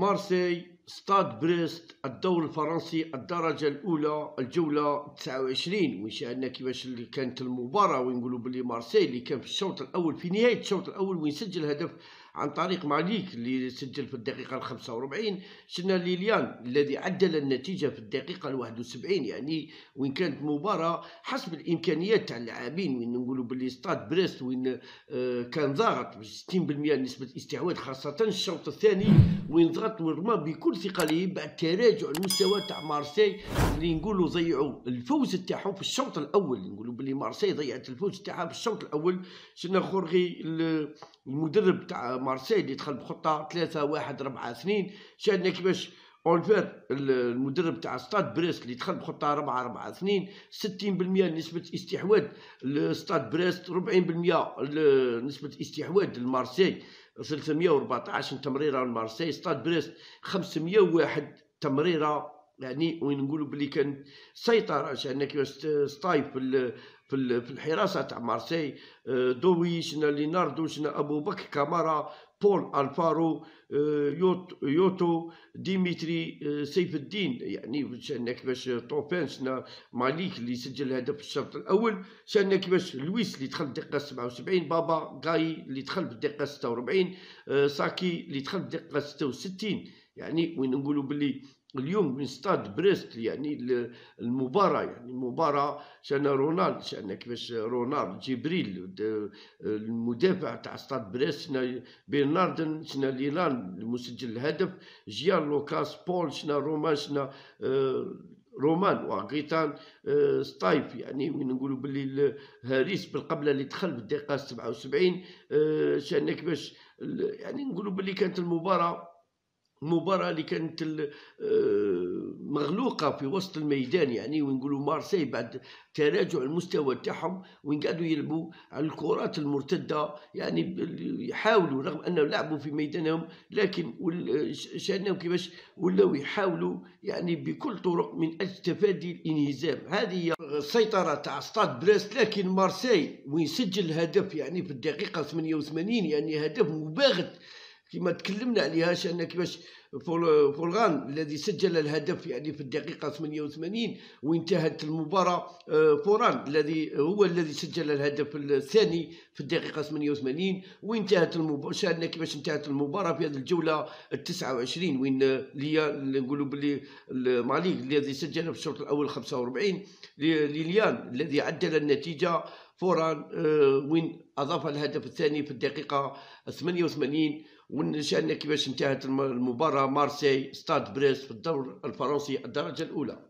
مارسي ستاد بريست الدور الفرنسي الدرجة الأولى الجولة 29 وين شاهدنا كيفاش كانت المباراة ونقولوا بلي مارسي اللي كان في الشوط الأول في نهاية الشوط الأول وين سجل هدف عن طريق ماليك اللي سجل في الدقيقة ال 45 شفنا ليليان الذي عدل النتيجة في الدقيقة ال 71 يعني وين كانت مباراة حسب الإمكانيات تاع اللاعبين وين نقولوا باللي ستاد بريست وين آه، كان ضاغط ب 60% نسبة استحواذ خاصة الشوط الثاني وين ضغط ورمى بكل ثقله بعد تراجع المستوى تاع مارسي اللي نقولوا ضيعوا الفوز تاعهم في الشوط الأول. نقولوا باللي مارسي ضيعت الفوز تاعها في الشوط الأول. شفنا خورغي المدرب تاع مارسيل اللي دخل بخطة 3 1 4 2 شاهدنا كيفاش أولفير المدرب تاع ستاد بريست اللي دخل بخطة 4 4 2 60% نسبة استحواذ لستاد بريست 40% نسبة استحواذ لمارسي 314 تمريرة لمارسي ستاد بريست 501 تمريرة يعني وين نقولوا بلي كان سيطرة شأن كيفاش ستايف في في الحراسة تاع مارسي آه، دوي شنا ليناردو شنا أبو بكر كامارا بول الفارو يوتو ديمتري سيف الدين يعني شانا كيفاش طوفان شنا ماليك اللي سجل الهدف في الشوط الأول شانا كيفاش لويس اللي دخل في الدقيقه 77 بابا غاي اللي دخل في الدقيقه 46 ساكي اللي دخل في الدقيقه 66 يعني وين نقولوا باللي اليوم من ستاد بريست يعني المباراة يعني المباراة شانا رونالد شانا كيفاش رونالد جبريل المدافع تاع ستاد بريست شنا برناردن شنا ليلان المسجل الهدف جيان لوكاس بول شنا رومان شنا آه، رومان وغيتان آه، ستايف يعني من نقولوا باللي هاريس بالقبله اللي دخل في الدقيقه 77 آه، شانا كيفاش يعني نقولوا باللي كانت المباراة المباراة اللي كانت آه، مغلوقة في وسط الميدان يعني ونقولوا مارسي بعد تراجع المستوى تاعهم وين قعدوا يلعبوا على الكرات المرتدة يعني يحاولوا رغم أنهم لعبوا في ميدانهم لكن شاهدناهم كيفاش ولاو يحاولوا يعني بكل طرق من أجل تفادي الانهزام. هذه هي السيطرة تاع ستاد بريست لكن مارسي وين سجل هدف يعني في الدقيقة 88 يعني هدف مباغت كما تكلمنا عليها شأن كيفاش فولغان الذي سجل الهدف يعني في الدقيقة 88 وانتهت المباراة آه، فوران الذي هو الذي سجل الهدف الثاني في الدقيقة 88 وانتهت المباراة شاهدنا كيفاش انتهت المباراة في هذه الجولة ال 29 وين ليا نقولوا باللي ماليك الذي سجل في الشوط الأول 45 ليليان الذي عدل النتيجة فوران آه، وين أضاف الهدف الثاني في الدقيقة 88 ونشأنا كيفاش انتهت المباراة مارسي ستاد بريس في الدور الفرنسي الدرجة الأولى.